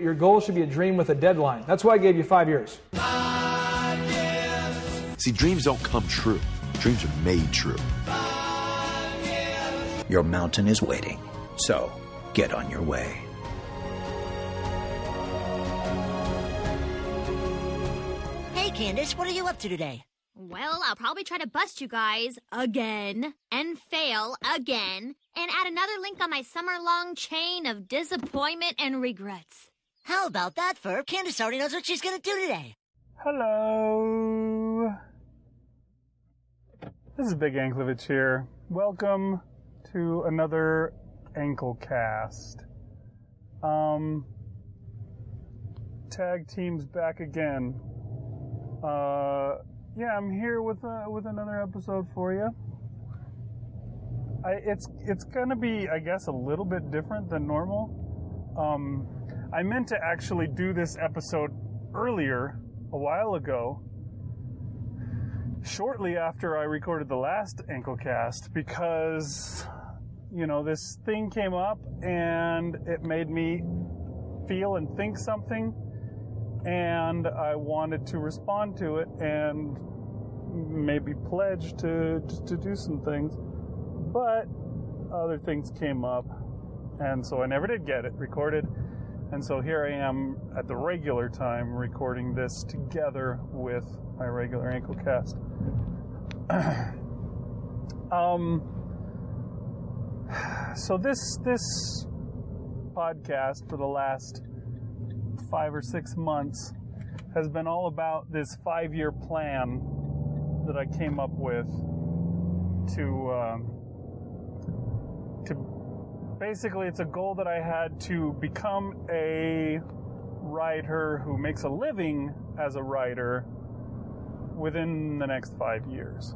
Your goal should be a dream with a deadline. That's why I gave you five years. See, dreams don't come true, dreams are made true. Your mountain is waiting. So get on your way. Hey, Candace, what are you up to today? Well, I'll probably try to bust you guys again and fail again and add another link on my summer long chain of disappointment and regrets. How about that, Ferb? Candace already knows what she's gonna do today. Hello. This is Bigg Anklevich here. Welcome to another Anklecast. Um, tag teams back again. Uh, yeah, I'm here with uh, with another episode for you. I, it's it's gonna be, I guess, a little bit different than normal. Um, I meant to actually do this episode earlier, a while ago, shortly after I recorded the last Anklecast, because you know this thing came up and it made me feel and think something, and I wanted to respond to it and maybe pledge to to do some things, but other things came up, and so I never did get it recorded. And so here I am at the regular time recording this together with my regular Anklecast. um, so this this podcast for the last five or six months has been all about this five year plan that I came up with to um, to basically it's a goal that I had to become a writer who makes a living as a writer within the next five years.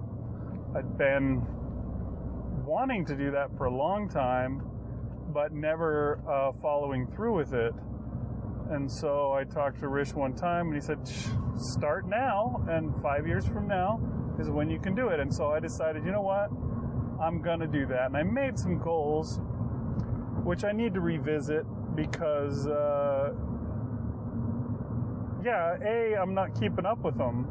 I'd been wanting to do that for a long time, but never uh, following through with it. And so I talked to Rish one time and he said, start now, and five years from now is when you can do it. And so I decided, you know what? I'm going to do that. And I made some goals, which I need to revisit because, uh, yeah, A, I'm not keeping up with them.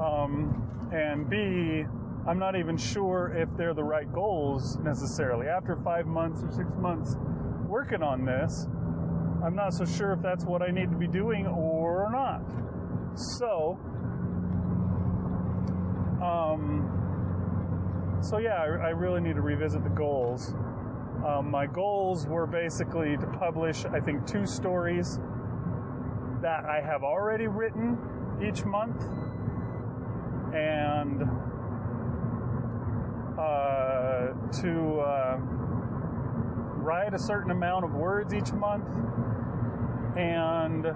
Um, and B, I'm not even sure if they're the right goals necessarily. After five months or six months working on this, I'm not so sure if that's what I need to be doing or not. So, um, so yeah, I, I really need to revisit the goals. Um, my goals were basically to publish, I think, two stories that I have already written each month, and uh, to uh, write a certain amount of words each month, and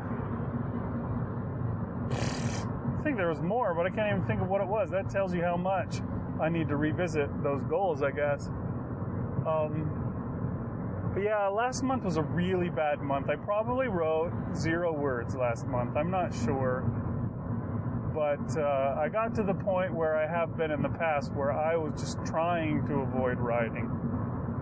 I think there was more, but I can't even think of what it was. That tells you how much I need to revisit those goals, I guess. Um, but yeah, last month was a really bad month. I probably wrote zero words last month. I'm not sure. But uh, I got to the point where I have been in the past where I was just trying to avoid writing.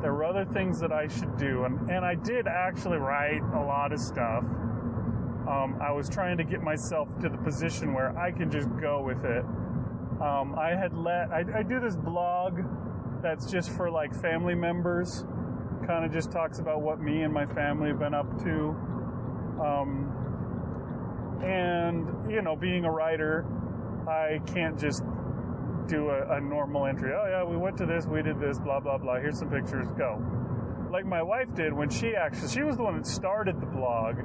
There were other things that I should do, and, and I did actually write a lot of stuff. Um, I was trying to get myself to the position where I can just go with it. Um, I had let, I, I do this blog that's just for like family members kind of just talks about what me and my family have been up to. Um, and, you know, being a writer, I can't just do a, a, normal entry. Oh, yeah, we went to this, we did this, blah, blah, blah. Here's some pictures, go. Like my wife did when she actually, she was the one that started the blog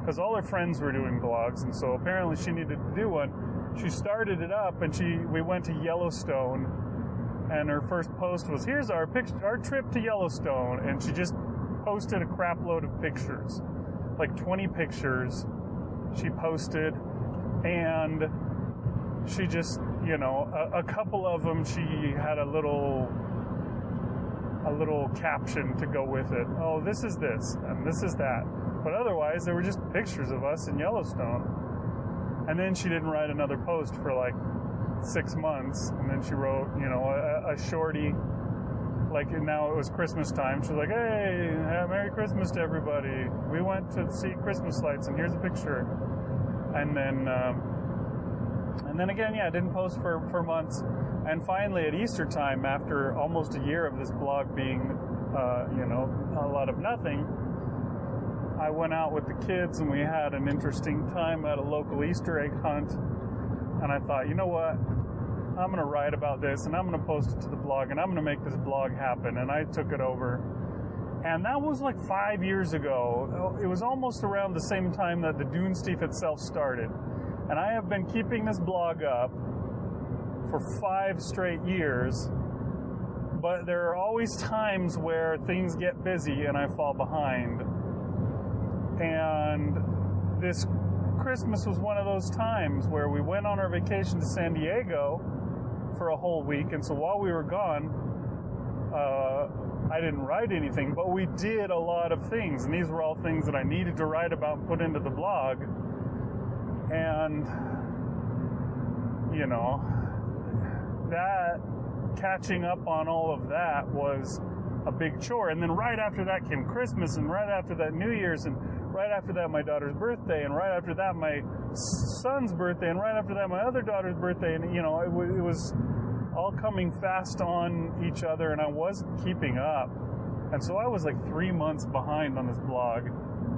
because all her friends were doing blogs. And so apparently she needed to do one. She started it up and she, we went to Yellowstone and her first post was, "Here's our picture, our trip to Yellowstone," and she just posted a crap load of pictures, like 20 pictures. She posted, and she just, you know, a, a couple of them she had a little, a little caption to go with it. Oh, this is this, and this is that. But otherwise, they were just pictures of us in Yellowstone. And then she didn't write another post for like six months, and then she wrote, you know, a, a shorty like now it was Christmas time. She's like, "Hey, Merry Christmas to everybody. We went to see Christmas lights, and here's a picture." And then, um, and then again, yeah, I didn't post for for months. And finally, at Easter time, after almost a year of this blog being, uh, you know, a lot of nothing, I went out with the kids and we had an interesting time at a local Easter egg hunt. And I thought, you know what? I'm going to write about this and I'm going to post it to the blog and I'm going to make this blog happen. And I took it over. And that was like five years ago. It was almost around the same time that the Dunesteef itself started. And I have been keeping this blog up for five straight years. But there are always times where things get busy and I fall behind. And this Christmas was one of those times where we went on our vacation to San Diego for a whole week. And so while we were gone, uh, I didn't write anything, but we did a lot of things. And these were all things that I needed to write about and put into the blog. And, you know, that catching up on all of that was a big chore. And then right after that came Christmas, and right after that New Year's, and right after that my daughter's birthday, and right after that my son's birthday, and right after that my other daughter's birthday, and you know it, w- it was all coming fast on each other, and I wasn't keeping up, and so I was like three months behind on this blog.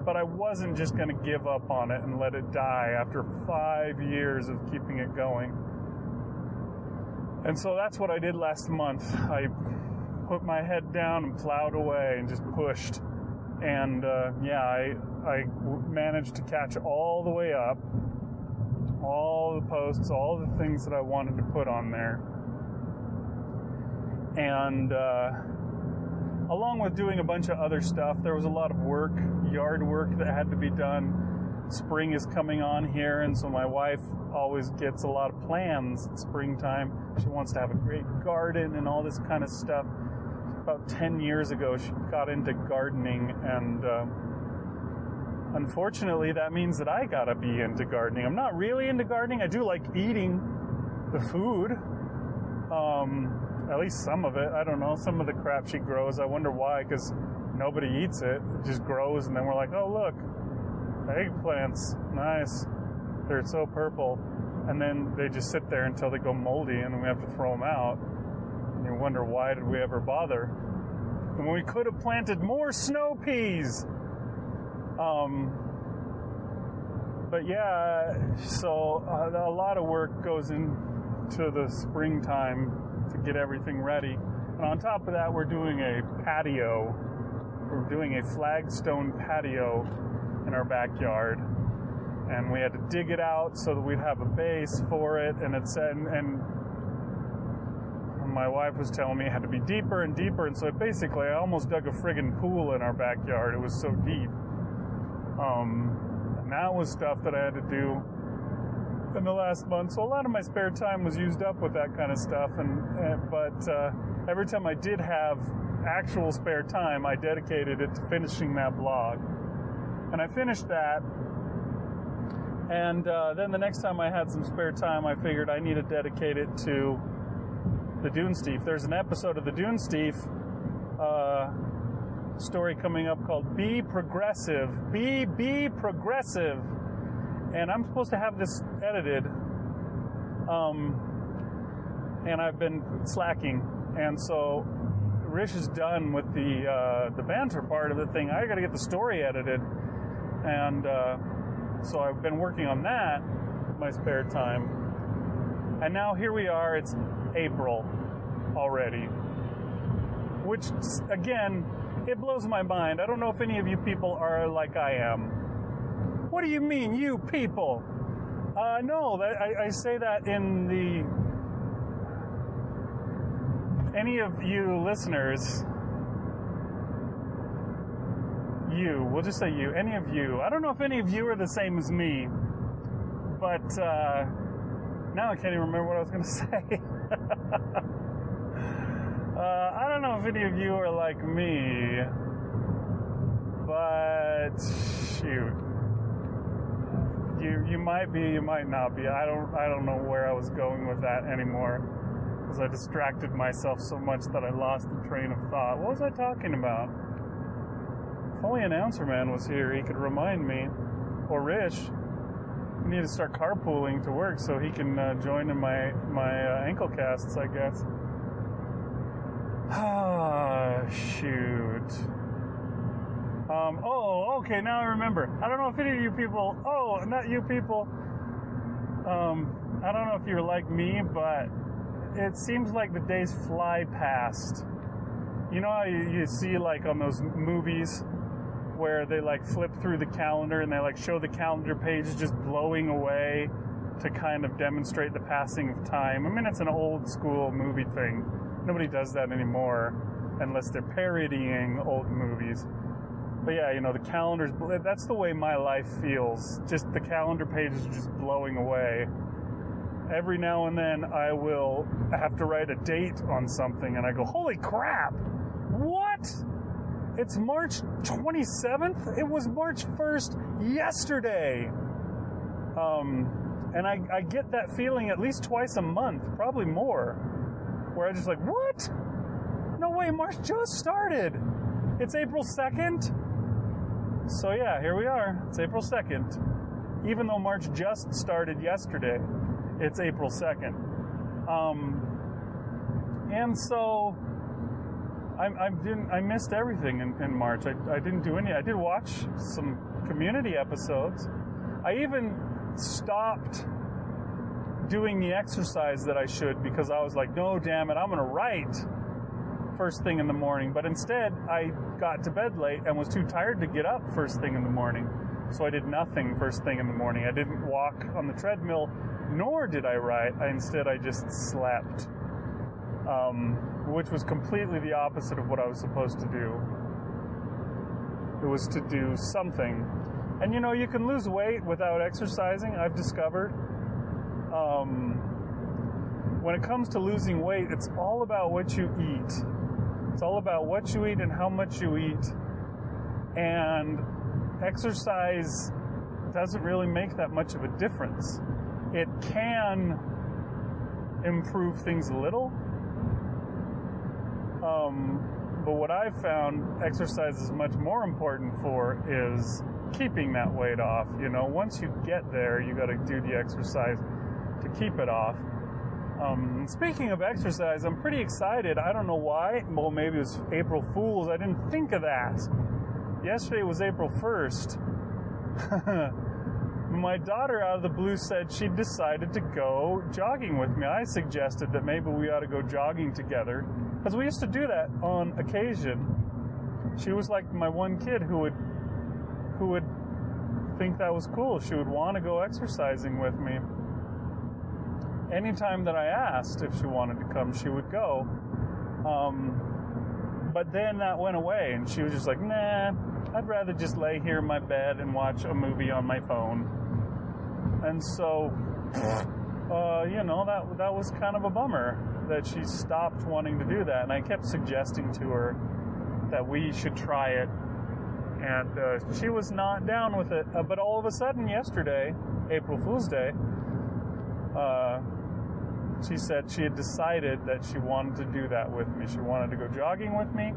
But I wasn't just going to give up on it and let it die after five years of keeping it going. And so that's what I did last month. I put my head down and plowed away and just pushed. And uh, yeah, I, I managed to catch all the way up, all the posts, all the things that I wanted to put on there. And uh, along with doing a bunch of other stuff, there was a lot of work, yard work that had to be done. Spring is coming on here, and so my wife always gets a lot of plans springtime. She wants to have a great garden and all this kind of stuff about 10 years ago, she got into gardening, and uh, unfortunately, that means that I gotta be into gardening. I'm not really into gardening. I do like eating the food, um, at least some of it. I don't know. Some of the crap she grows, I wonder why, because nobody eats it. It just grows, and then we're like, oh, look, eggplants, nice. They're so purple. And then they just sit there until they go moldy, and then we have to throw them out and you wonder why did we ever bother? And we could have planted more snow peas. Um, but yeah, so uh, a lot of work goes into the springtime to get everything ready. And on top of that, we're doing a patio. We're doing a flagstone patio in our backyard. And we had to dig it out so that we'd have a base for it. And it's and, and my wife was telling me it had to be deeper and deeper, and so basically I almost dug a friggin' pool in our backyard. It was so deep. Um, and that was stuff that I had to do in the last month. So a lot of my spare time was used up with that kind of stuff. And, and but uh, every time I did have actual spare time, I dedicated it to finishing that blog. And I finished that. And uh, then the next time I had some spare time, I figured I need to dedicate it to the Dunesteef. There's an episode of the Dunesteef uh, story coming up called "Be Progressive." Be be progressive, and I'm supposed to have this edited. Um, and I've been slacking, and so Rish is done with the uh, the banter part of the thing. I got to get the story edited, and uh, so I've been working on that my spare time. And now here we are. It's April already. Which, again, it blows my mind. I don't know if any of you people are like I am. What do you mean, you people? Uh, no, that, I, I say that in the. Any of you listeners, you, we'll just say you, any of you, I don't know if any of you are the same as me, but uh, now I can't even remember what I was going to say. uh, I don't know if any of you are like me, but shoot, you you might be, you might not be. I don't I don't know where I was going with that anymore. Because I distracted myself so much that I lost the train of thought. What was I talking about? If only announcer man was here, he could remind me. Or Rish. Need to start carpooling to work so he can uh, join in my my uh, Anklecasts, I guess. Ah, shoot. Um, oh, okay, now I remember. I don't know if any of you people, oh, not you people. Um, I don't know if you're like me, but it seems like the days fly past. You know how you, you see, like, on those movies where they, like, flip through the calendar and they, like, show the calendar page just blowing away to kind of demonstrate the passing of time? I mean, it's an old school movie thing. Nobody does that anymore unless they're parodying old movies. But yeah, you know, the calendar's, that's the way my life feels. Just the calendar page is just blowing away. Every now and then I will have to write a date on something and I go, holy crap! What? It's March 27th? It was March 1st yesterday! Um, and I, I get that feeling at least twice a month, probably more, where I just like, what? No way, March just started! It's April 2nd? So yeah, here we are. It's April 2nd. Even though March just started yesterday, it's April 2nd. Um, and so I, I didn't. I missed everything in, in March. I, I didn't do any. I did watch some community episodes. I even stopped doing the exercise that I should because I was like, no, damn it, I'm going to write first thing in the morning. But instead, I got to bed late and was too tired to get up first thing in the morning. So I did nothing first thing in the morning. I didn't walk on the treadmill, nor did I write. I, instead, I just slept, um, which was completely the opposite of what I was supposed to do. It was to do something. And you know, you can lose weight without exercising, I've discovered. Um, when it comes to losing weight, it's all about what you eat. It's all about what you eat and how much you eat. And exercise doesn't really make that much of a difference. It can improve things a little. Um, but what I've found exercise is much more important for is keeping that weight off. You know, once you get there, you got to do the exercise to keep it off. Um, speaking of exercise, I'm pretty excited. I don't know why. Well, maybe it was April Fool's. I didn't think of that. Yesterday was April 1st. My daughter, out of the blue, said she decided to go jogging with me. I suggested that maybe we ought to go jogging together because we used to do that on occasion. She was like my one kid who would who would think that was cool. She would want to go exercising with me anytime that I asked if she wanted to come, she would go. Um, but then that went away, and she was just like, nah, I'd rather just lay here in my bed and watch a movie on my phone. And so, uh, you know, that, that was kind of a bummer that she stopped wanting to do that. And I kept suggesting to her that we should try it. And uh, she was not down with it. Uh, but all of a sudden, yesterday, April Fool's Day, uh, she said she had decided that she wanted to do that with me. She wanted to go jogging with me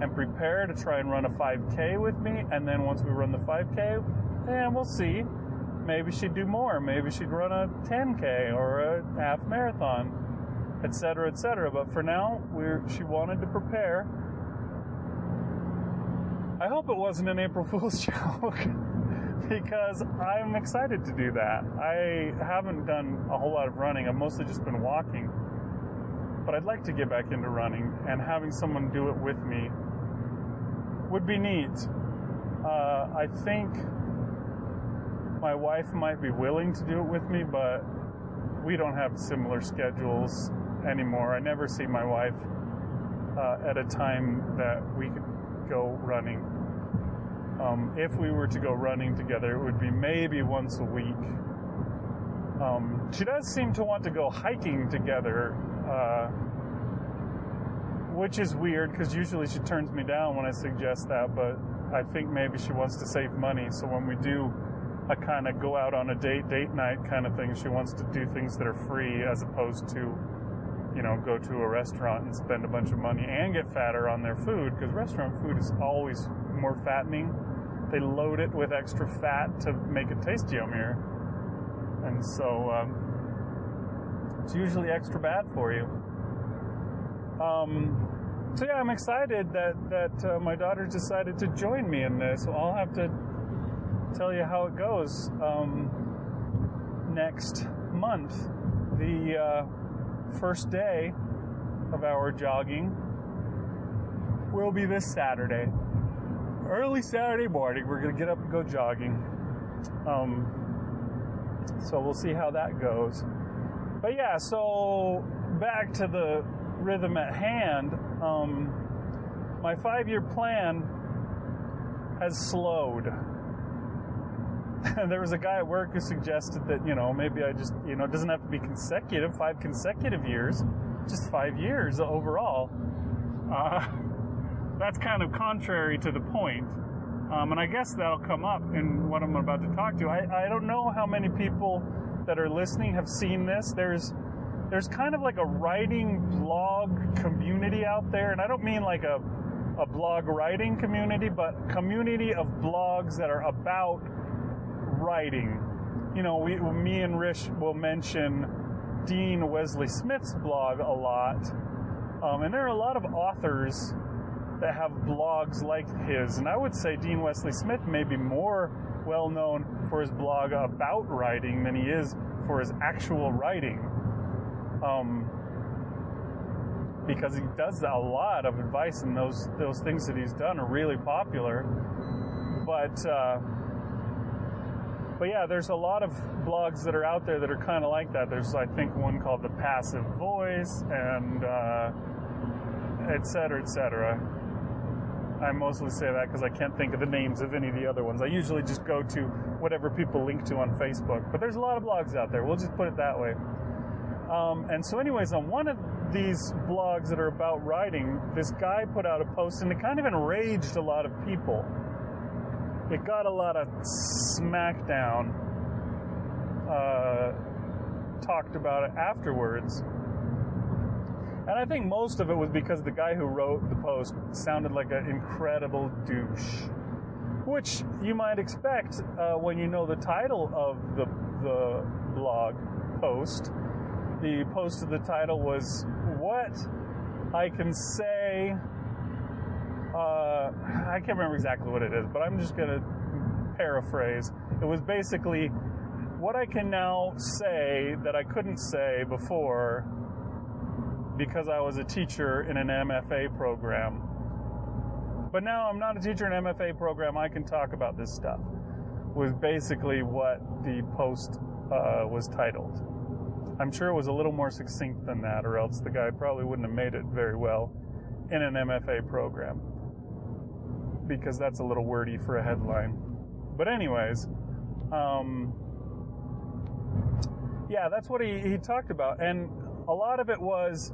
and prepare to try and run a 5K with me. And then once we run the 5K, and we'll see. Maybe she'd do more. Maybe she'd run a 10K or a half marathon, etc., etc. But for now, we're, she wanted to prepare. I hope it wasn't an April Fool's joke because I'm excited to do that. I haven't done a whole lot of running. I've mostly just been walking. But I'd like to get back into running, and having someone do it with me would be neat. Uh, I think my wife might be willing to do it with me, but we don't have similar schedules anymore. I never see my wife uh, at a time that we could go running. Um, if we were to go running together, it would be maybe once a week. Um, she does seem to want to go hiking together, uh, which is weird because usually she turns me down when I suggest that, but I think maybe she wants to save money. So when we do a kind of go out on a date, date night kind of thing, she wants to do things that are free as opposed to you know, go to a restaurant and spend a bunch of money and get fatter on their food because restaurant food is always more fattening. They load it with extra fat to make it taste yummier, and so um, it's usually extra bad for you. Um, so yeah, I'm excited that that uh, my daughter decided to join me in this. I'll have to tell you how it goes um, next month. The uh, first day of our jogging will be this Saturday. Early Saturday morning, we're gonna get up and go jogging. Um, so we'll see how that goes. But yeah, so back to the rhythm at hand. Um, my five-year plan has slowed. there was a guy at work who suggested that you know maybe I just you know it doesn't have to be consecutive, five consecutive years, just five years overall. Uh, that's kind of contrary to the point. Um, and I guess that'll come up in what I'm about to talk to. I, I don't know how many people that are listening have seen this. There's there's kind of like a writing blog community out there, and I don't mean like a a blog writing community, but community of blogs that are about writing. You know, we, me and Rish will mention Dean Wesley Smith's blog a lot, um, and there are a lot of authors that have blogs like his. And I would say Dean Wesley Smith may be more well known for his blog about writing than he is for his actual writing. Um, because he does a lot of advice, and those those things that he's done are really popular. But uh, but yeah, there's a lot of blogs that are out there that are kind of like that. There's I think one called the Passive Voice, and uh, et cetera, et cetera. I mostly say that because I can't think of the names of any of the other ones. I usually just go to whatever people link to on Facebook. But there's a lot of blogs out there. We'll just put it that way. Um, and so, anyways, on one of these blogs that are about writing, this guy put out a post and it kind of enraged a lot of people. It got a lot of smackdown uh, talked about it afterwards. And I think most of it was because the guy who wrote the post sounded like an incredible douche. Which you might expect uh, when you know the title of the, the blog post. The post of the title was What I Can Say. Uh, I can't remember exactly what it is, but I'm just going to paraphrase. It was basically what I can now say that I couldn't say before because I was a teacher in an MFA program. But now I'm not a teacher in an MFA program, I can talk about this stuff. Was basically what the post uh, was titled. I'm sure it was a little more succinct than that, or else the guy probably wouldn't have made it very well in an MFA program. Because that's a little wordy for a headline. But, anyways, um, yeah, that's what he, he talked about. And a lot of it was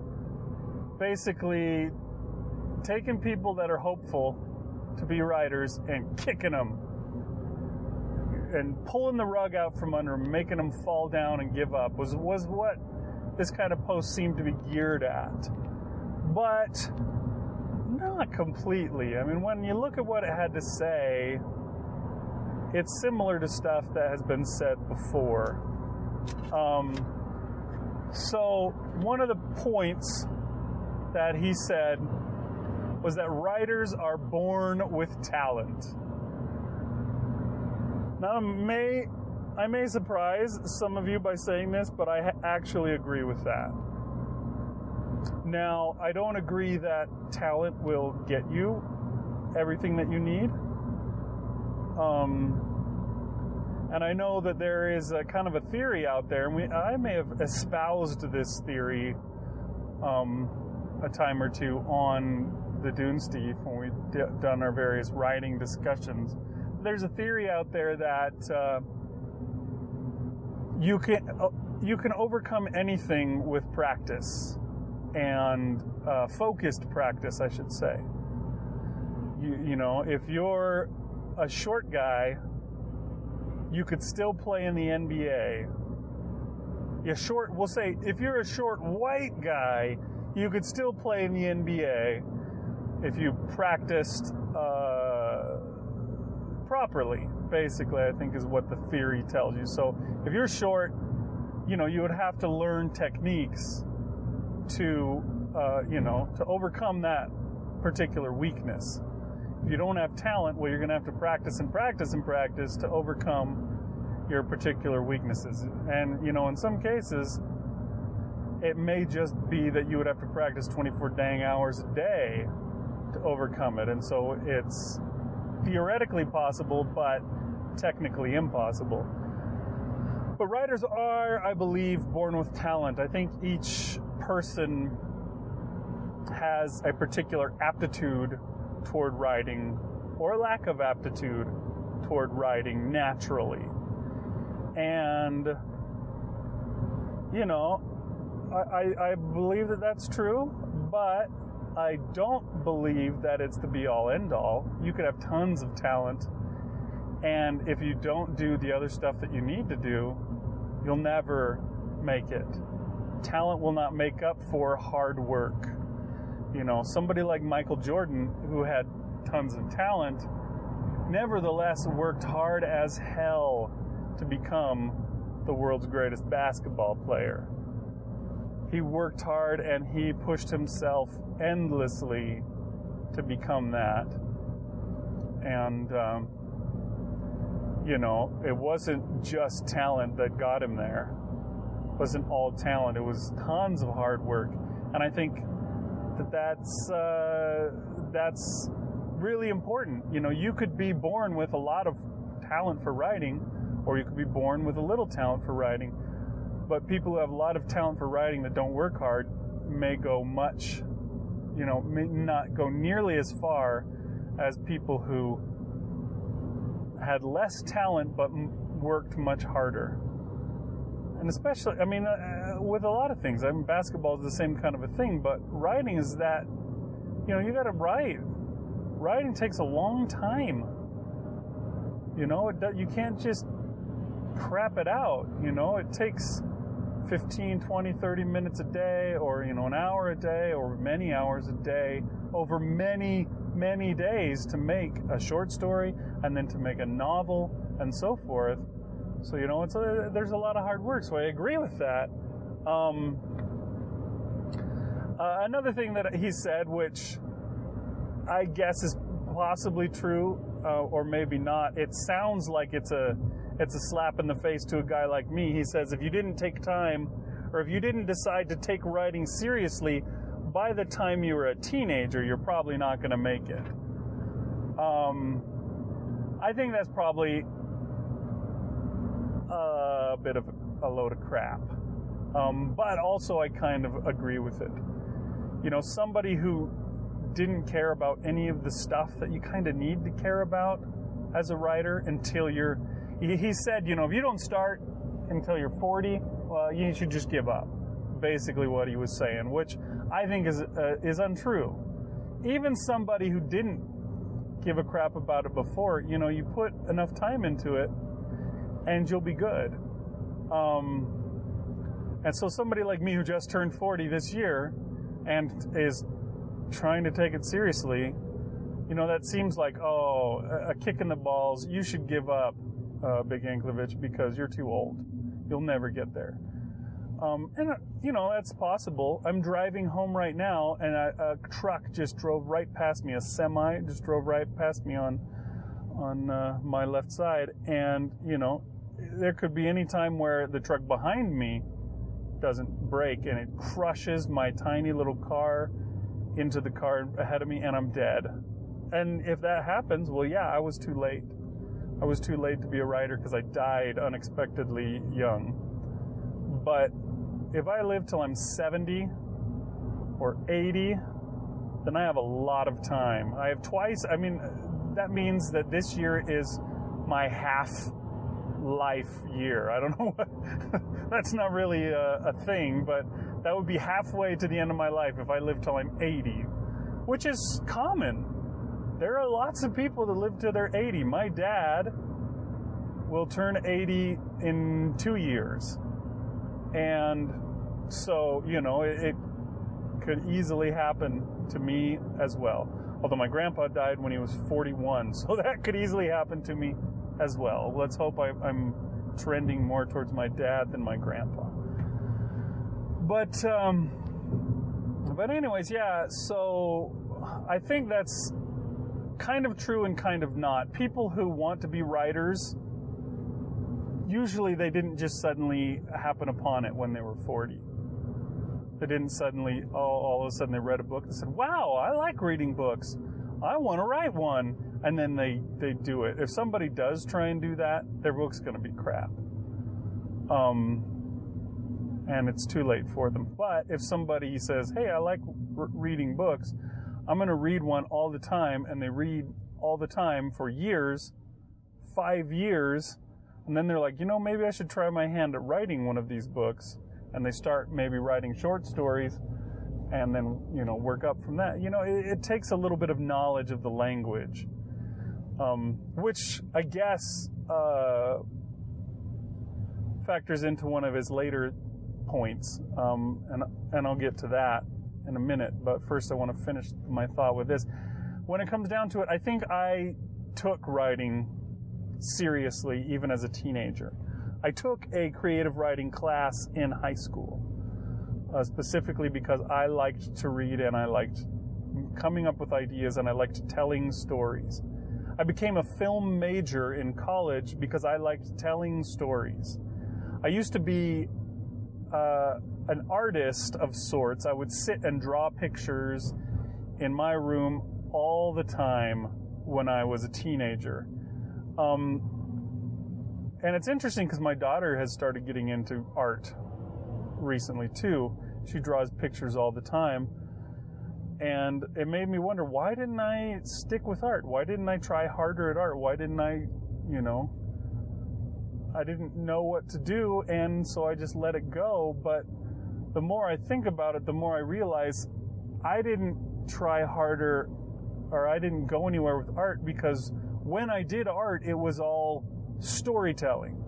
basically taking people that are hopeful to be writers and kicking them and pulling the rug out from under them, making them fall down and give up was was what this kind of post seemed to be geared at. But not completely. I mean, when you look at what it had to say, it's similar to stuff that has been said before. Um, so, one of the points that he said was that writers are born with talent. Now, may, I may surprise some of you by saying this, but I actually agree with that. Now, I don't agree that talent will get you everything that you need. Um, and I know that there is a kind of a theory out there, and we, I may have espoused this theory um, a time or two on the Dunesteef when we've d- done our various writing discussions. There's a theory out there that uh, you can uh, you can overcome anything with practice and uh, focused practice, I should say. You, you know, if you're a short guy, you could still play in the NBA you short, we'll say, if you're a short white guy, you could still play in the NBA if you practiced uh, properly, basically, I think is what the theory tells you. So if you're short, you know, you would have to learn techniques to, uh, you know, to overcome that particular weakness. If you don't have talent, well, you're going to have to practice and practice and practice to overcome your particular weaknesses. And, you know, in some cases, it may just be that you would have to practice 24 dang hours a day to overcome it. And so it's theoretically possible, but technically impossible. But writers are, I believe, born with talent. I think each person has a particular aptitude toward writing or lack of aptitude toward writing naturally. And, you know, I, I, I believe that that's true, but I don't believe that it's the be all end all. You could have tons of talent, and if you don't do the other stuff that you need to do, you'll never make it. Talent will not make up for hard work. You know, somebody like Michael Jordan, who had tons of talent, nevertheless worked hard as hell to become the world's greatest basketball player. He worked hard and he pushed himself endlessly to become that. And, um, you know, it wasn't just talent that got him there. Wasn't all talent. It was tons of hard work. And I think that that's, uh, that's really important. You know, you could be born with a lot of talent for writing, or you could be born with a little talent for writing. But people who have a lot of talent for writing that don't work hard may go much, you know, may not go nearly as far as people who had less talent but worked much harder. And especially, I mean, uh, with a lot of things. I mean, basketball is the same kind of a thing, but writing is that, you know, you got to write. Writing takes a long time. You know, it, you can't just crap it out. You know, it takes 15, 20, 30 minutes a day, or, you know, an hour a day, or many hours a day, over many, many days to make a short story and then to make a novel and so forth. So, you know, it's a, there's a lot of hard work. So I agree with that. Um, uh, another thing that he said, which I guess is possibly true, uh, or maybe not. It sounds like it's a it's a slap in the face to a guy like me. He says, if you didn't take time, or if you didn't decide to take writing seriously, by the time you were a teenager, you're probably not going to make it. Um, I think that's probably a bit of a load of crap. Um, but also, I kind of agree with it. You know, somebody who didn't care about any of the stuff that you kind of need to care about as a writer until you're. He, said, you know, if you don't start until you're 40, well, you should just give up. Basically, what he was saying, which I think is uh, is untrue. Even somebody who didn't give a crap about it before, you know, you put enough time into it, and you'll be good. Um, and so somebody like me who just turned 40 this year and is trying to take it seriously, you know, that seems like, oh, a, kick in the balls. You should give up, uh, Bigg Anklevich, because you're too old. You'll never get there. Um, and, uh, you know, that's possible. I'm driving home right now, and a, a truck just drove right past me. A semi just drove right past me on on uh, my left side. And, you know, there could be any time where the truck behind me doesn't brake and it crushes my tiny little car into the car ahead of me and I'm dead. And if that happens, well, yeah, I was too late. I was too late to be a writer because I died unexpectedly young. But if I live till I'm 70 or 80, then I have a lot of time. I have twice, I mean, that means that this year is my half life year. I don't know what, that's not really a, a, thing, but that would be halfway to the end of my life if I live till I'm 80, which is common. There are lots of people that live to their 80. My dad will turn 80 in two years. And so, you know, it, it could easily happen to me as well. Although my grandpa died when he was 41, so that could easily happen to me as well. Let's hope I, I'm trending more towards my dad than my grandpa. But, um, but anyways, yeah, so I think that's kind of true and kind of not. People who want to be writers, usually they didn't just suddenly happen upon it when they were 40. They didn't suddenly, oh, all of a sudden they read a book and said, wow, I like reading books. I want to write one. And then they, they do it. If somebody does try and do that, their book's going to be crap. Um, and it's too late for them. But if somebody says, hey, I like reading books, I'm going to read one all the time, and they read all the time for years, five years, and then they're like, you know, maybe I should try my hand at writing one of these books, and they start maybe writing short stories, and then you know work up from that. You know, it, it takes a little bit of knowledge of the language, um, which I guess uh, factors into one of his later points, um, and and I'll get to that in a minute. But first, I want to finish my thought with this. When it comes down to it, I think I took writing seriously even as a teenager. I took a creative writing class in high school, uh, specifically because I liked to read and I liked coming up with ideas and I liked telling stories. I became a film major in college because I liked telling stories. I used to be uh, an artist of sorts. I would sit and draw pictures in my room all the time when I was a teenager. Um, and it's interesting because my daughter has started getting into art recently too. She draws pictures all the time. And it made me wonder why didn't I stick with art? Why didn't I try harder at art? Why didn't I, you know, I didn't know what to do, and so I just let it go. But the more I think about it, the more I realize I didn't try harder or I didn't go anywhere with art because when I did art, it was all storytelling.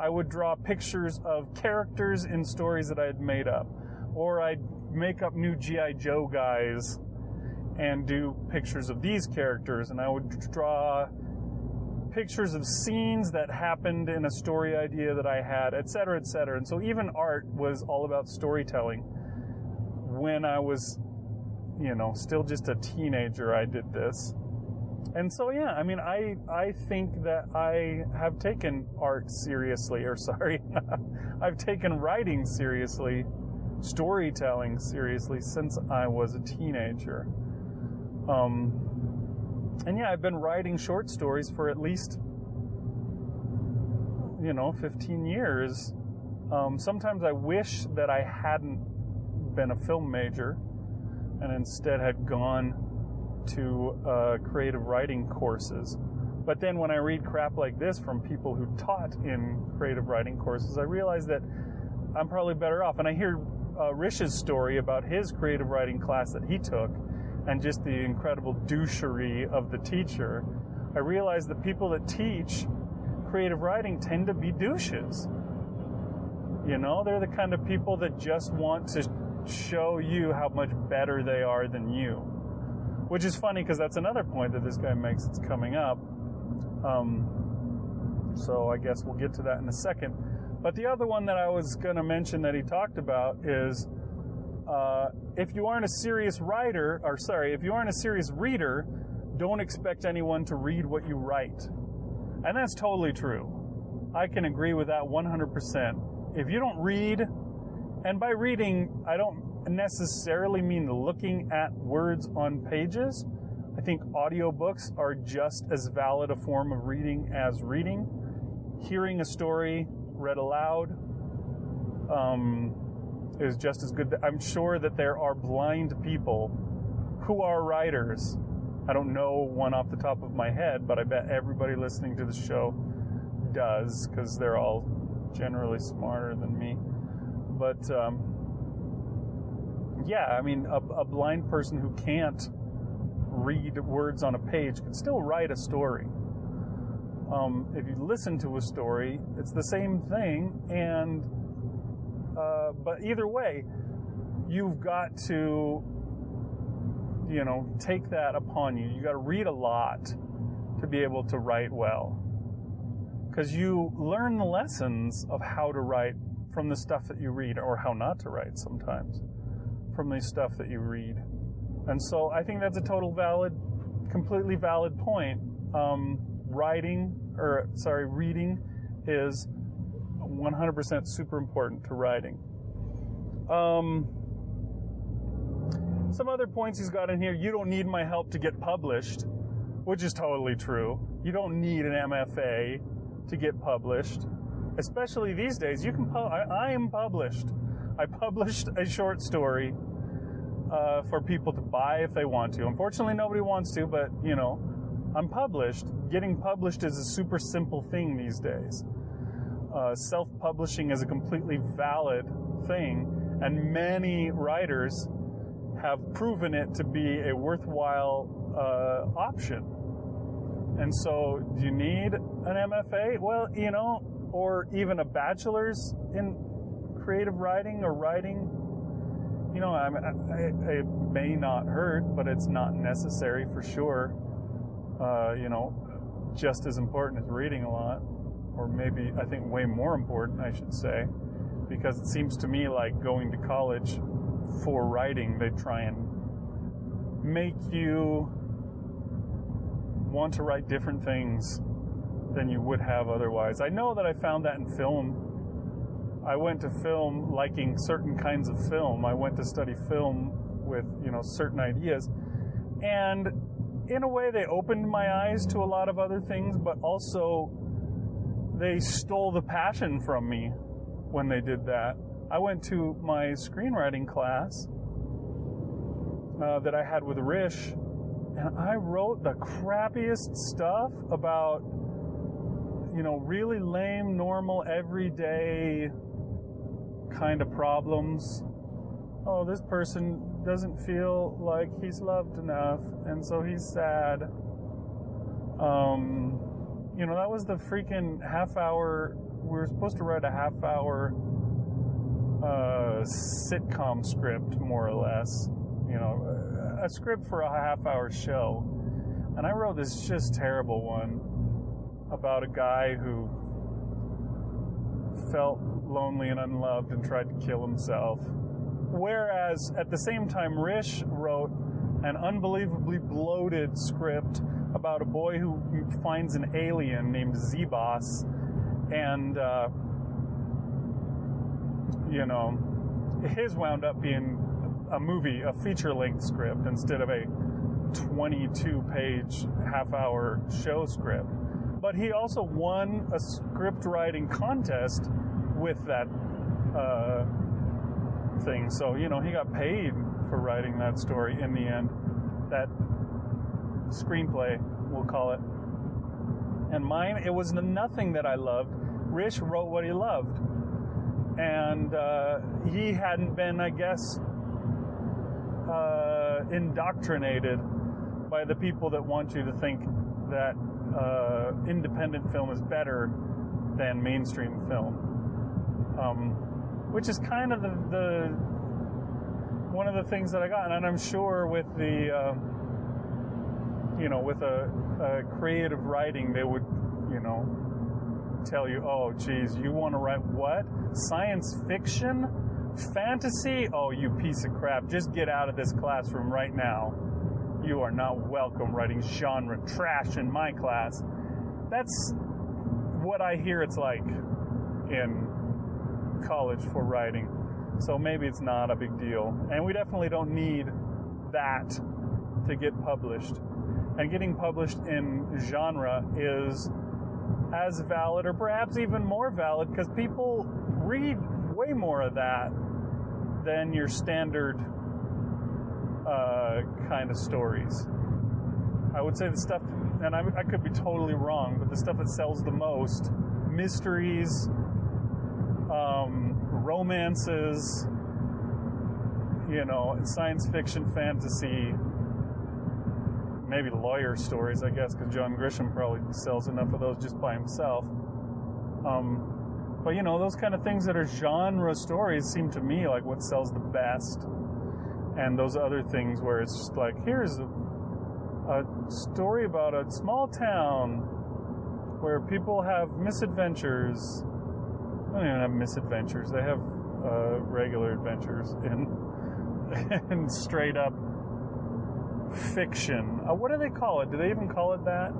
I would draw pictures of characters in stories that I had made up, or I'd make up new G.I. Joe guys and do pictures of these characters, and I would draw pictures of scenes that happened in a story idea that I had, et cetera, et cetera. And so even art was all about storytelling. When I was, you know, still just a teenager, I did this. And so yeah, I mean, I I think that I have taken art seriously, or sorry, I've taken writing seriously, storytelling seriously since I was a teenager. Um, and yeah, I've been writing short stories for at least, you know, 15 years. Um, sometimes I wish that I hadn't been a film major and instead had gone to uh, creative writing courses. But then when I read crap like this from people who taught in creative writing courses, I realize that I'm probably better off. And I hear uh, Rish's story about his creative writing class that he took and just the incredible douchery of the teacher, I realized that people that teach creative writing tend to be douches. You know, they're the kind of people that just want to show you how much better they are than you. Which is funny because that's another point that this guy makes that's coming up. Um, so I guess we'll get to that in a second. But the other one that I was going to mention that he talked about is uh, if you aren't a serious writer, or sorry, if you aren't a serious reader, don't expect anyone to read what you write. And that's totally true. I can agree with that 100%. If you don't read, and by reading, I don't necessarily mean looking at words on pages. I think audiobooks are just as valid a form of reading as reading. Hearing a story read aloud, um, is just as good. I'm sure that there are blind people who are writers. I don't know one off the top of my head, but I bet everybody listening to the show does because they're all generally smarter than me. But um, yeah, I mean, a, a blind person who can't read words on a page can still write a story. Um, if you listen to a story, it's the same thing, and Uh, but either way, you've got to, you know, take that upon you. You got to read a lot to be able to write well. Because you learn the lessons of how to write from the stuff that you read, or how not to write sometimes from the stuff that you read. And so I think that's a total valid, completely valid point. Um, writing, or sorry, reading is 100% super important to writing. Um, some other points he's got in here. You don't need my help to get published, which is totally true. You don't need an MFA to get published, especially these days. You can. Pu- I, I am published. I published a short story uh, for people to buy if they want to. Unfortunately, nobody wants to, but you know, I'm published. Getting published is a super simple thing these days. Uh, self-publishing is a completely valid thing, and many writers have proven it to be a worthwhile uh, option. And so, do you need an MFA? Well, you know, or even a bachelor's in creative writing or writing. You know, I, I, it may not hurt, but it's not necessary for sure. Uh, you know, just as important as reading a lot, or maybe I think way more important, I should say, because it seems to me like going to college for writing, they try and make you want to write different things than you would have otherwise. I know that I found that in film. I went to film liking certain kinds of film. I went to study film with, you know, certain ideas. And in a way, they opened my eyes to a lot of other things, but also they stole the passion from me when they did that. I went to my screenwriting class uh, that I had with Rish, and I wrote the crappiest stuff about, you know, really lame, normal, everyday kind of problems. Oh, this person doesn't feel like he's loved enough, and so he's sad. Um, you know, that was the freaking half hour. We were supposed to write a half hour uh, sitcom script, more or less. You know, a script for a half hour show. And I wrote this just terrible one about a guy who felt lonely and unloved and tried to kill himself. Whereas at the same time, Rish wrote an unbelievably bloated script about a boy who finds an alien named Zebos and uh, you know, his wound up being a movie, a feature length script instead of a 22 page half hour show script. But he also won a script writing contest with that uh, thing. So, you know, he got paid for writing that story in the end. That screenplay, we'll call it. And mine, it was nothing that I loved. Rish wrote what he loved and uh, he hadn't been, I guess, uh, indoctrinated by the people that want you to think that uh, independent film is better than mainstream film, um, which is kind of the, the, one of the things that I got, and I'm sure with the um, you know with a, a creative writing they would you know tell you, oh, geez, you want to write what? Science fiction? Fantasy? Oh, you piece of crap. Just get out of this classroom right now. You are not welcome writing genre trash in my class. That's what I hear it's like in college for writing. So maybe it's not a big deal. And we definitely don't need that to get published. And getting published in genre is as valid or perhaps even more valid because people read way more of that than your standard uh, kind of stories. I would say the stuff, and I, I could be totally wrong, but the stuff that sells the most mysteries, um, romances, you know, science fiction, fantasy, maybe lawyer stories, I guess, because John Grisham probably sells enough of those just by himself. Um, But you know, those kind of things that are genre stories seem to me like what sells the best. And those other things where it's just like, here's a, a story about a small town where people have misadventures. Don't even have misadventures. They have uh, regular adventures in in straight up fiction. Uh, what do they call it? Do they even call it that?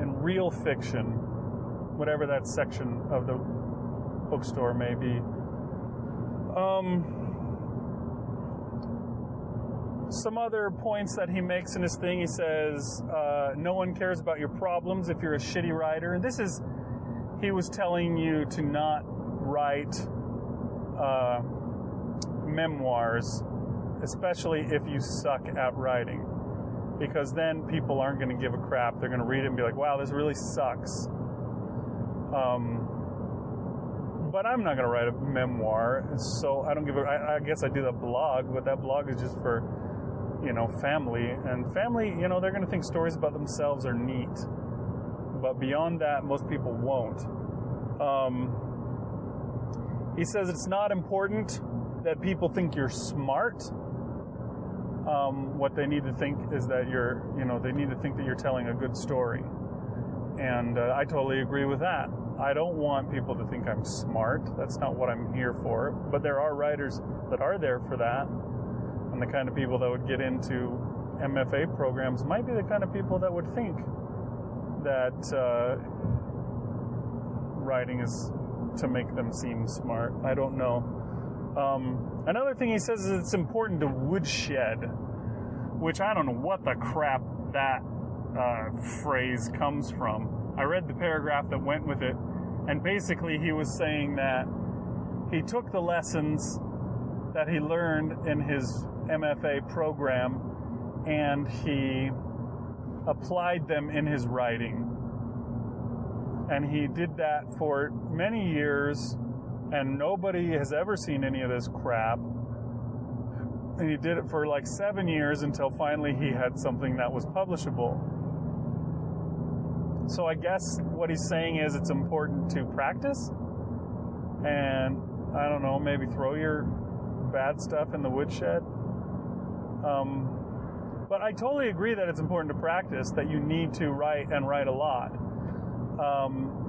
In real fiction, whatever that section of the bookstore may be. Um, some other points that he makes in his thing, he says, uh, no one cares about your problems if you're a shitty writer. And this is, he was telling you to not write uh, memoirs, especially if you suck at writing. Because then people aren't going to give a crap. They're going to read it and be like, wow, this really sucks. Um, but I'm not going to write a memoir, so I don't give a. I, I guess I do the blog, but that blog is just for, you know, family. And family, you know, they're going to think stories about themselves are neat. But beyond that, most people won't. Um, he says it's not important that people think you're smart. Um, what they need to think is that you're, you know, they need to think that you're telling a good story. And uh, I totally agree with that. I don't want people to think I'm smart. That's not what I'm here for. But there are writers that are there for that. And the kind of people that would get into MFA programs might be the kind of people that would think that uh, writing is to make them seem smart. I don't know. Um, another thing he says is it's important to woodshed, which I don't know what the crap that uh, phrase comes from. I read the paragraph that went with it, and basically he was saying that he took the lessons that he learned in his MFA program and he applied them in his writing. And he did that for many years, and nobody has ever seen any of this crap. And he did it for like seven years until finally he had something that was publishable. So I guess what he's saying is it's important to practice and I don't know, maybe throw your bad stuff in the woodshed. Um, but I totally agree that it's important to practice, that you need to write and write a lot. Um,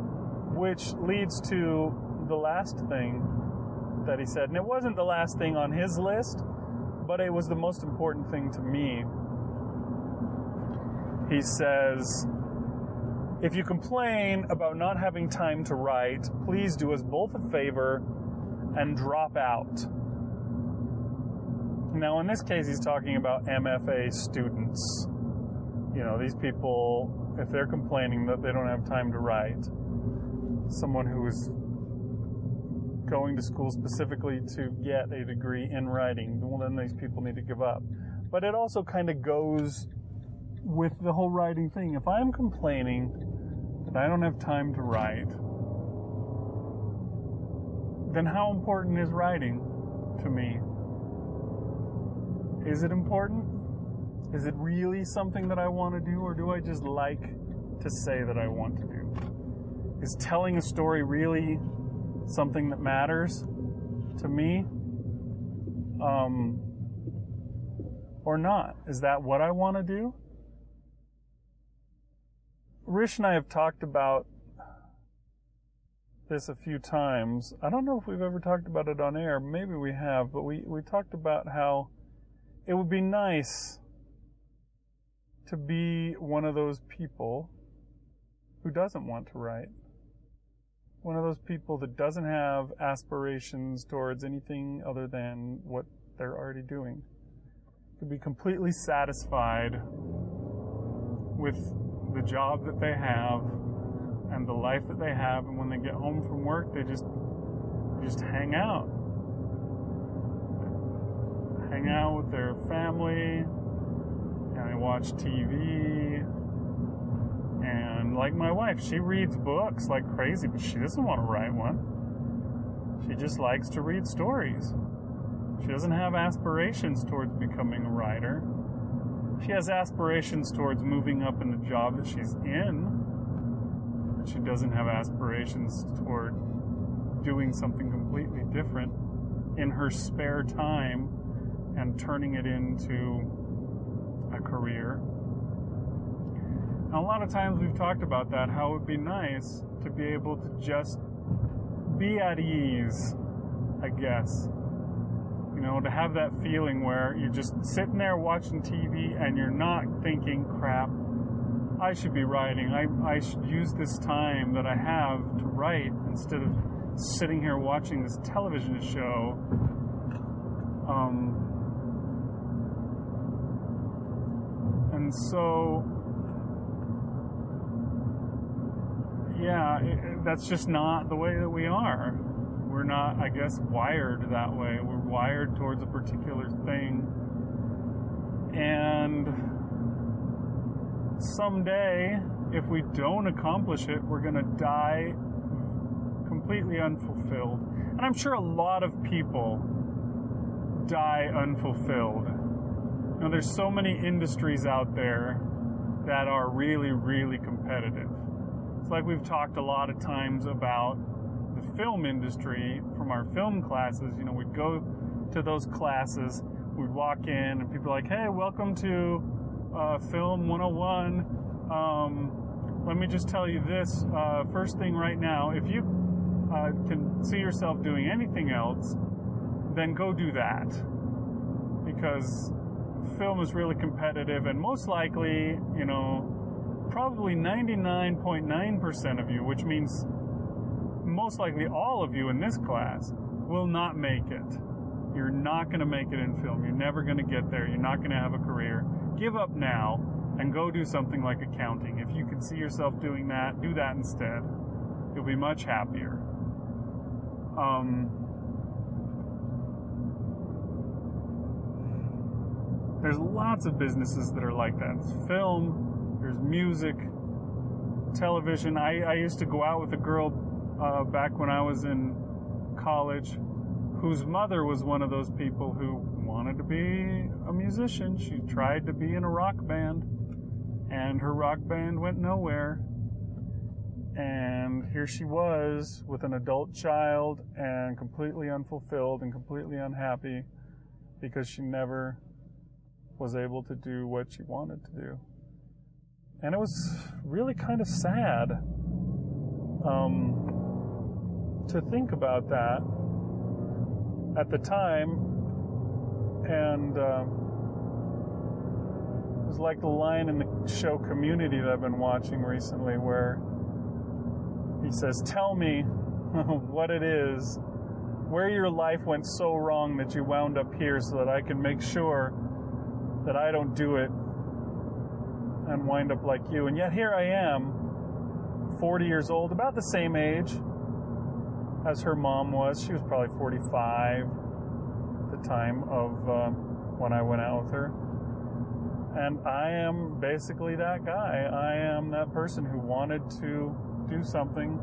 which leads to the last thing that he said. And it wasn't the last thing on his list, but it was the most important thing to me. He says, if you complain about not having time to write, please do us both a favor and drop out. Now, in this case, he's talking about MFA students. You know, these people, if they're complaining that they don't have time to write, someone who is going to school specifically to get a degree in writing, well, then these people need to give up. But it also kind of goes with the whole writing thing. If I'm complaining that I don't have time to write, then how important is writing to me? Is it important? Is it really something that I want to do, or do I just like to say that I want to do? Is telling a story really something that matters to me? Um, or not? Is that what I want to do? Rish and I have talked about this a few times. I don't know if we've ever talked about it on air. Maybe we have, but we, we talked about how it would be nice to be one of those people who doesn't want to write. One of those people that doesn't have aspirations towards anything other than what they're already doing. To be completely satisfied with the job that they have and the life that they have and when they get home from work they just just hang out hang out with their family and they watch TV and like my wife she reads books like crazy but she doesn't want to write one. She just likes to read stories. She doesn't have aspirations towards becoming a writer. She has aspirations towards moving up in the job that she's in, but she doesn't have aspirations toward doing something completely different in her spare time and turning it into career. And a lot of times we've talked about that, how it would be nice to be able to just be at ease, I guess. You know, to have that feeling where you're just sitting there watching TV and you're not thinking, crap, I should be writing. I, I should use this time that I have to write instead of sitting here watching this television show. Um, and so, yeah, it, that's just not the way that we are. We're not, I guess, wired that way. We're wired towards a particular thing. And someday, if we don't accomplish it, we're going to die completely unfulfilled. And I'm sure a lot of people die unfulfilled. Know, there's so many industries out there that are really, really competitive. It's like we've talked a lot of times about the film industry from our film classes. You know, we'd go to those classes, we'd walk in, and people are like, hey, welcome to uh, Film 101. Um, let me just tell you this uh, first thing right now if you uh, can see yourself doing anything else, then go do that. Because film is really competitive, and most likely, you know, probably 99.9% of you, which means most likely all of you in this class, will not make it. You're not going to make it in film. You're never going to get there. You're not going to have a career. Give up now and go do something like accounting. If you can see yourself doing that, do that instead. You'll be much happier. Um, there's lots of businesses that are like that. There's film, there's music, television. I, I used to go out with a girl uh, back when I was in college whose mother was one of those people who wanted to be a musician. She tried to be in a rock band, and her rock band went nowhere. And here she was with an adult child and completely unfulfilled and completely unhappy because she never was able to do what she wanted to do. And it was really kind of sad um, to think about that at the time. And um, it was like the line in the show Community that I've been watching recently where he says, Tell me what it is, where your life went so wrong that you wound up here so that I can make sure that I don't do it and wind up like you. And yet here I am, 40 years old, about the same age as her mom was. She was probably 45 at the time of uh, when I went out with her. And I am basically that guy. I am that person who wanted to do something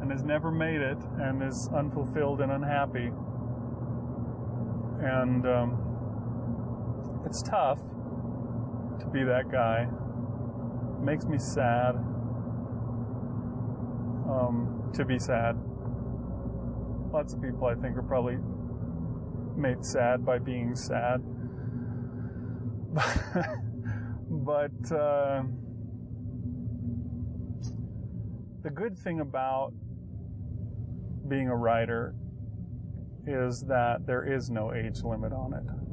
and has never made it and is unfulfilled and unhappy. And um, it's tough to be that guy. It makes me sad um, to be sad. Lots of people, I think, are probably made sad by being sad. but uh, the good thing about being a writer is that there is no age limit on it.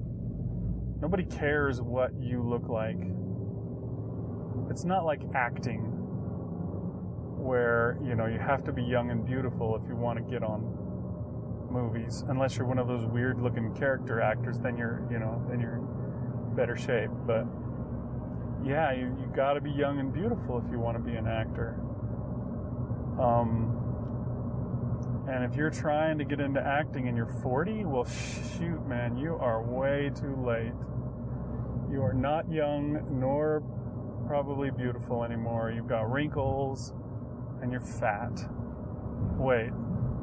Nobody cares what you look like. It's not like acting where, you know, you have to be young and beautiful if you want to get on movies. Unless you're one of those weird looking character actors, then you're, you know, then you're in better shape. But yeah, you, you got to be young and beautiful if you want to be an actor. Um, and if you're trying to get into acting and you're 40, well, shoot, man, you are way too late. You are not young nor probably beautiful anymore. You've got wrinkles and you're fat. Wait,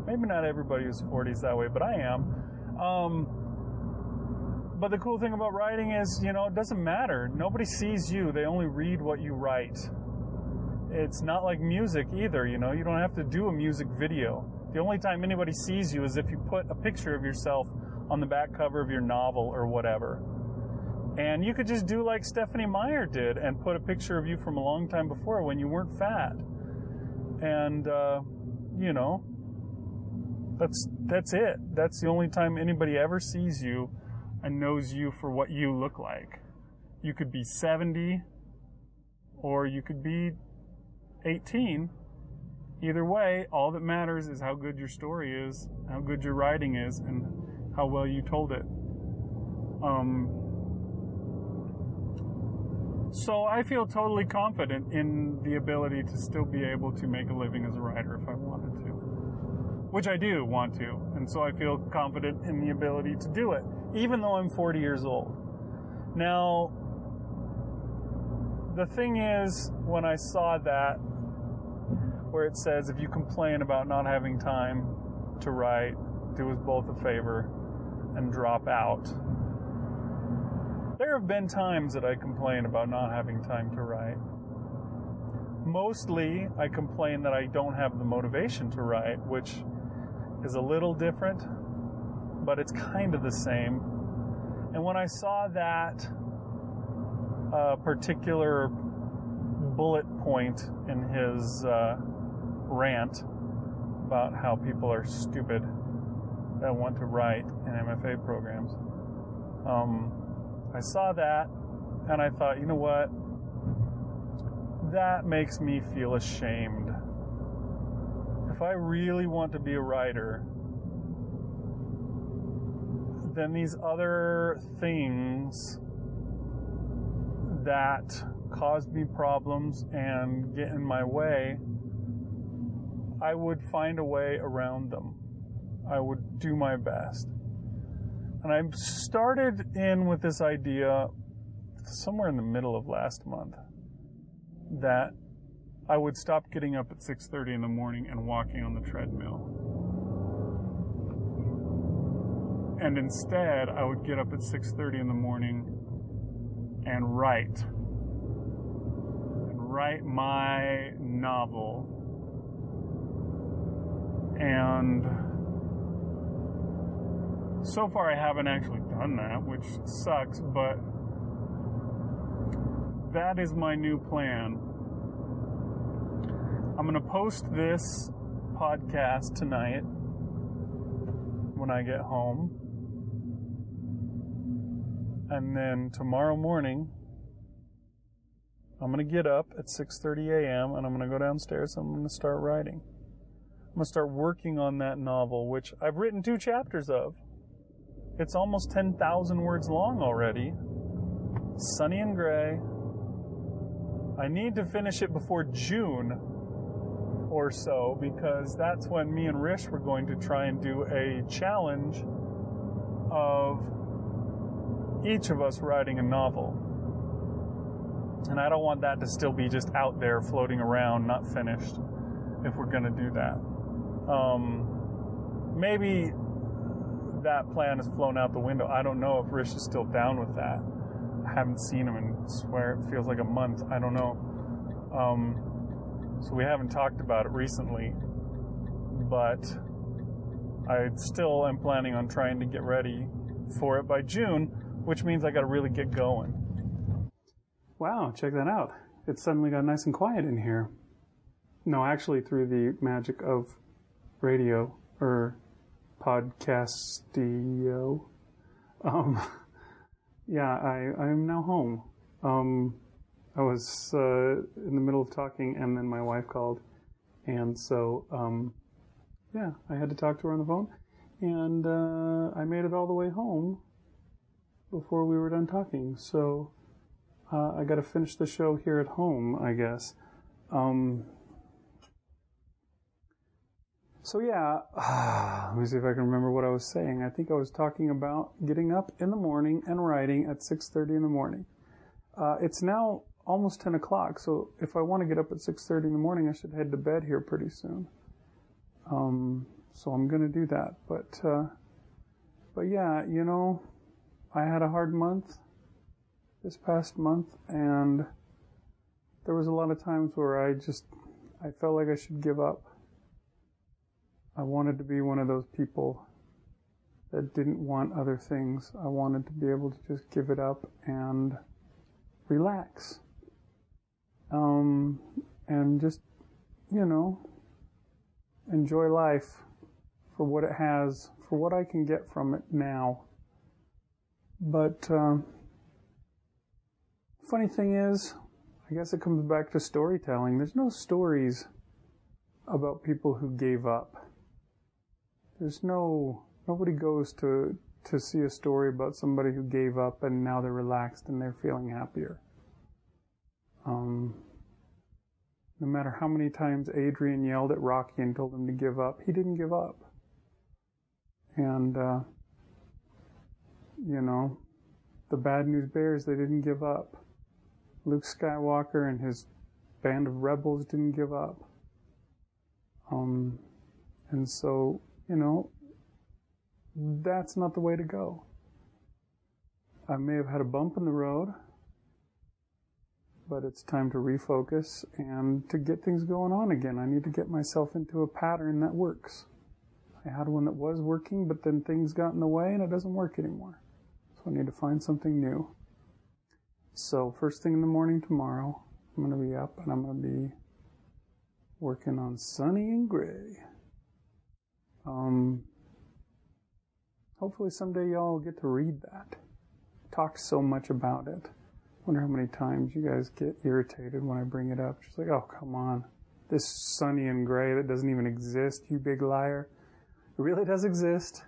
maybe not everybody who's 40 is that way, but I am. Um, but the cool thing about writing is, you know, it doesn't matter. Nobody sees you, they only read what you write. It's not like music either, you know, you don't have to do a music video. The only time anybody sees you is if you put a picture of yourself on the back cover of your novel or whatever. And you could just do like Stephenie Meyer did and put a picture of you from a long time before when you weren't fat. And, uh, you know, that's, that's it. That's the only time anybody ever sees you and knows you for what you look like. You could be 70 or you could be 18. Either way, all that matters is how good your story is, how good your writing is, and how well you told it. Um, so I feel totally confident in the ability to still be able to make a living as a writer if I wanted to. Which I do want to. And so I feel confident in the ability to do it, even though I'm 40 years old. Now, the thing is, when I saw that, where it says if you complain about not having time to write, do us both a favor and drop out. There have been times that I complain about not having time to write. Mostly, I complain that I don't have the motivation to write, which is a little different, but it's kind of the same. And when I saw that uh, particular bullet point in his uh, rant about how people are stupid that want to write in MFA programs. Um, I saw that and I thought, you know what? That makes me feel ashamed. If I really want to be a writer, then these other things that cause me problems and get in my way, I would find a way around them. I would do my best. And I started in with this idea somewhere in the middle of last month that I would stop getting up at 6:30 in the morning and walking on the treadmill. And instead, I would get up at 6:30 in the morning and write. And write my novel. And so far I haven't actually done that, which sucks, but that is my new plan. I'm going to post this podcast tonight when I get home. And then tomorrow morning I'm going to get up at 6:30 a.m. and I'm going to go downstairs and I'm going to start writing. I'm going to start working on that novel which I've written two chapters of. It's almost 10,000 words long already. Sunny and gray. I need to finish it before June or so because that's when me and Rish were going to try and do a challenge of each of us writing a novel. And I don't want that to still be just out there floating around, not finished, if we're going to do that. Um, maybe that plan has flown out the window. I don't know if Rish is still down with that. I haven't seen him and swear it feels like a month. I don't know. Um, so we haven't talked about it recently, but I still am planning on trying to get ready for it by June, which means I got to really get going. Wow, check that out. It suddenly got nice and quiet in here. No, actually, through the magic of radio or podcastio. Um, yeah, I, I am now home. Um, I was uh, in the middle of talking, and then my wife called, and so um, yeah, I had to talk to her on the phone, and uh, I made it all the way home before we were done talking. So uh, I got to finish the show here at home, I guess. Um, so yeah, let me see if I can remember what I was saying. I think I was talking about getting up in the morning and writing at 6:30 in the morning. Uh, it's now almost 10 o'clock, so if I want to get up at 6:30 in the morning, I should head to bed here pretty soon. Um, so I'm going to do that. But uh, but yeah, you know, I had a hard month this past month, and there was a lot of times where I just I felt like I should give up. I wanted to be one of those people that didn't want other things. I wanted to be able to just give it up and relax. Um, and just, you know, enjoy life for what it has, for what I can get from it now. But, uh, funny thing is, I guess it comes back to storytelling. There's no stories about people who gave up. There's no nobody goes to to see a story about somebody who gave up and now they're relaxed and they're feeling happier. Um, no matter how many times Adrian yelled at Rocky and told him to give up, he didn't give up. And uh, you know, the Bad News Bears, they didn't give up. Luke Skywalker and his band of rebels didn't give up. Um, and so, you know, that's not the way to go. I may have had a bump in the road, but it's time to refocus and to get things going on again. I need to get myself into a pattern that works. I had one that was working, but then things got in the way and it doesn't work anymore. So I need to find something new. So, first thing in the morning tomorrow, I'm going to be up and I'm going to be working on Sunny and Gray. Um, hopefully someday y'all get to read that. Talk so much about it. Wonder how many times you guys get irritated when I bring it up. Just like, oh come on, this sunny and Gray that doesn't even exist, you big liar. It really does exist.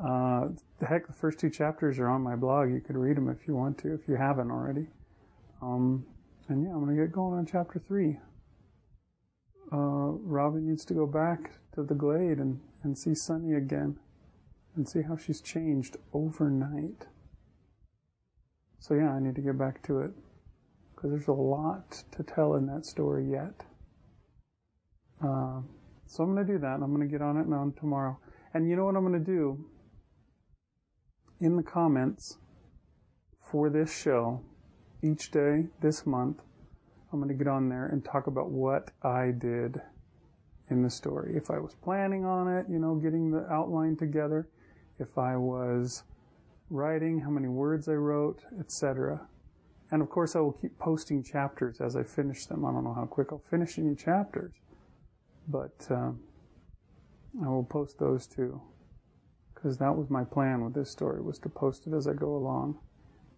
Uh, the heck, the first two chapters are on my blog. You could read them if you want to, if you haven't already. Um, and yeah, I'm gonna get going on chapter three. Uh, Robin needs to go back to the glade and, and see Sunny again and see how she's changed overnight. So yeah, I need to get back to it because there's a lot to tell in that story yet. Uh, so I'm going to do that. I'm going to get on it now tomorrow. And you know what I'm going to do? In the comments for this show, each day this month, I'm going to get on there and talk about what I did in the story. If I was planning on it, you know, getting the outline together, if I was writing, how many words I wrote, etc. And of course, I will keep posting chapters as I finish them. I don't know how quick I'll finish any chapters, but um, I will post those too, because that was my plan with this story was to post it as I go along,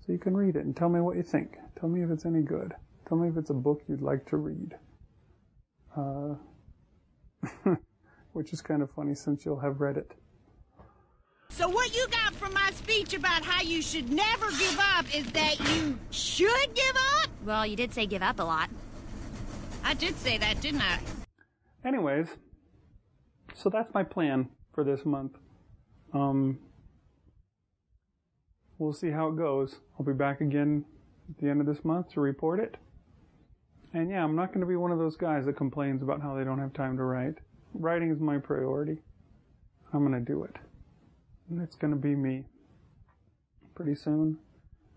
so you can read it and tell me what you think. Tell me if it's any good. Tell me if it's a book you'd like to read. Uh, which is kind of funny since you'll have read it. So what you got from my speech about how you should never give up is that you should give up? Well, you did say give up a lot. I did say that, didn't I? Anyways, so that's my plan for this month. Um, we'll see how it goes. I'll be back again at the end of this month to report it. And yeah, I'm not going to be one of those guys that complains about how they don't have time to write. Writing is my priority. I'm going to do it. And it's going to be me. Pretty soon,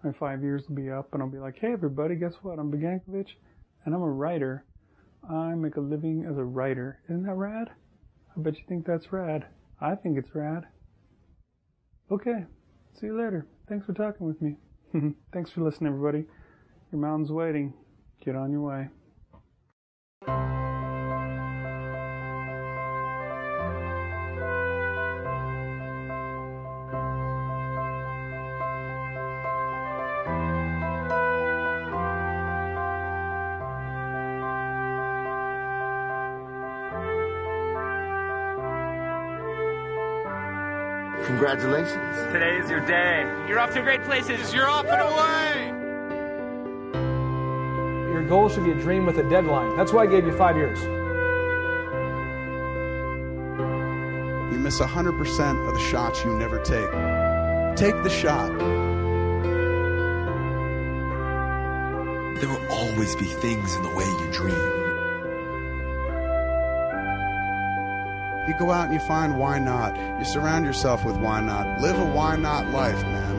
my five years will be up, and I'll be like, hey, everybody, guess what? I'm Bigg Anklevich, and I'm a writer. I make a living as a writer. Isn't that rad? I bet you think that's rad. I think it's rad. Okay, see you later. Thanks for talking with me. Thanks for listening, everybody. Your mountain's waiting. Get on your way. Congratulations. Today is your day. You're off to great places. You're off and away. Goal should be a dream with a deadline. That's why I gave you five years. You miss 100% of the shots you never take. Take the shot. There will always be things in the way you dream. You go out and you find why not. You surround yourself with why not. Live a why not life, man.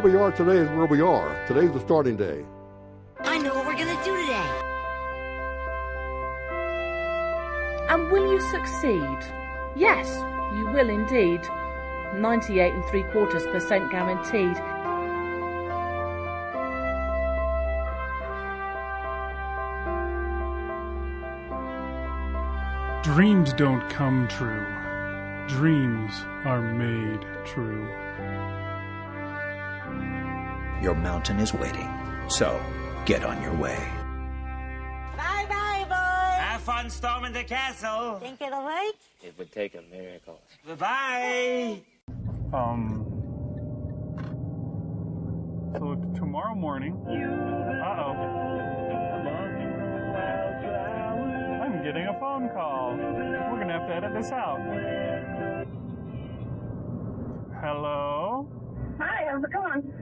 Where we are today is where we are. Today's the starting day. I know what we're gonna do today. And will you succeed? Yes, you will indeed. 98 and three quarters percent guaranteed. Dreams don't come true. Dreams are made true. Your mountain is waiting. So get on your way. Bye bye, boys. Have fun storming the castle. Think it'll work? It would take a miracle. Bye bye. Um. So t- tomorrow morning. Uh oh. I'm getting a phone call. We're gonna have to edit this out. Hello? Hi, how's it going?